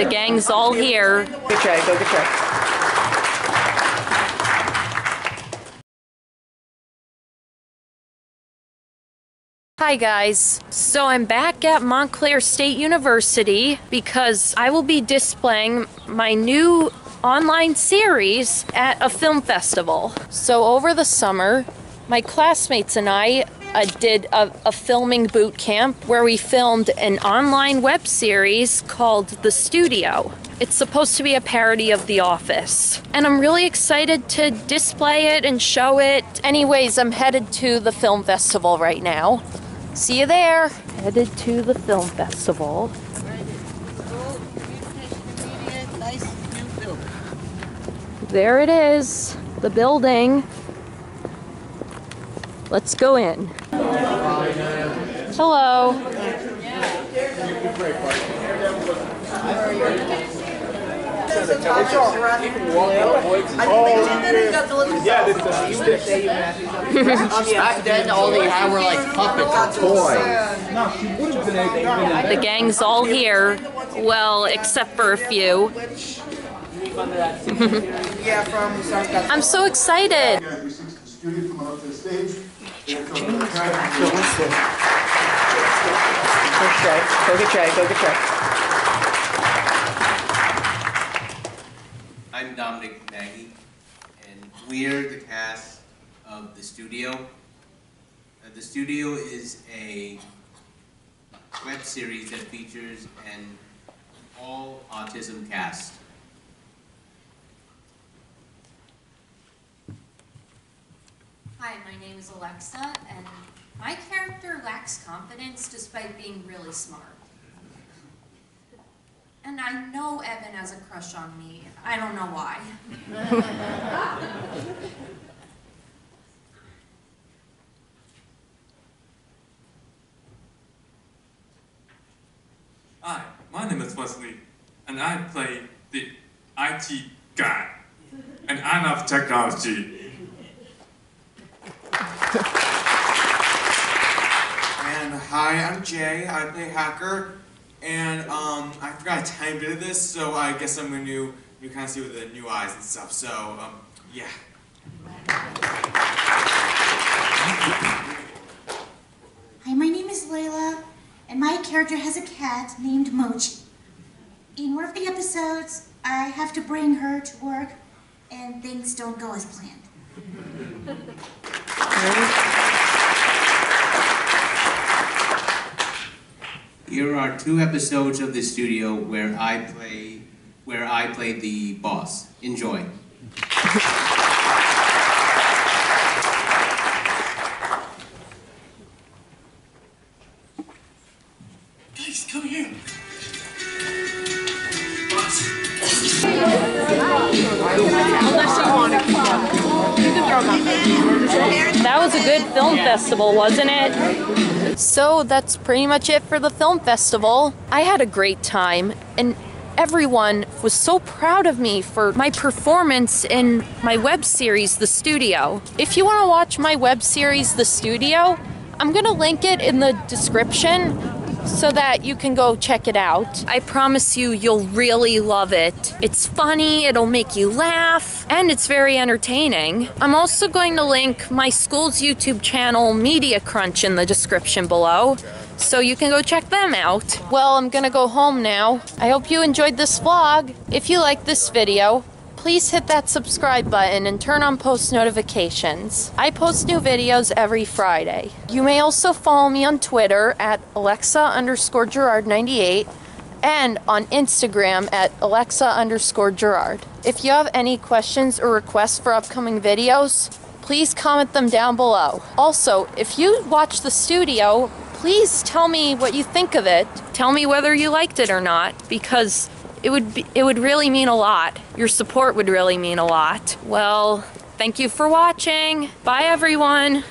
The gang's all here. Good try, go, good try. Hi guys. So I'm back at Montclair State University because I will be displaying my new online series at a film festival. So over the summer, my classmates and I uh, did a, a filming boot camp where we filmed an online web series called The Studio. It's supposed to be a parody of The Office. And I'm really excited to display it and show it. Anyways, I'm headed to the film festival right now. See you there. Headed to the film festival. There it is, the building. Let's go in. Hello. Back then, all they had were like puppets or toys. The gang's all here. Well, except for a few. Yeah, from South Carolina. I'm so excited. Here comes the Go. Try, go, try. I'm Dominic Maggie, and we're the cast of The Studio. Uh, the Studio is a web series that features an all autism cast. Hi, my name is Alexa, and my character lacks confidence despite being really smart. And I know Evan has a crush on me. I don't know why. Hi, my name is Wesley, and I play the IT guy, and I love technology. And hi, I'm Jay. I play hacker, and um, I forgot a tiny bit of this, so I guess I'm gonna new, you kind of see with the new eyes and stuff. So um, yeah. Hi, my name is Layla, and my character has a cat named Mochi. In one of the episodes, I have to bring her to work, and things don't go as planned. Here are two episodes of The Studio where I play where I play the boss. Enjoy. Was a good film festival, wasn't it? So that's pretty much it for the film festival. I had a great time and everyone was so proud of me for my performance in my web series, The Studio. If you want to watch my web series, The Studio, I'm going to link it in the description so that you can go check it out. I promise you, you'll really love it. It's funny, it'll make you laugh, and it's very entertaining. I'm also going to link my school's YouTube channel, Media Crunch, in the description below. So you can go check them out. Well, I'm gonna go home now. I hope you enjoyed this vlog. If you like this video, please hit that subscribe button and turn on post notifications. I post new videos every Friday. You may also follow me on Twitter at Alexa underscore Girard 98 and on Instagram at Alexa underscore Girard. If you have any questions or requests for upcoming videos, please comment them down below. Also, if you watch the studio, please tell me what you think of it. Tell me whether you liked it or not, because it would be, it would really mean a lot. Your support would really mean a lot. Well, thank you for watching. Bye everyone.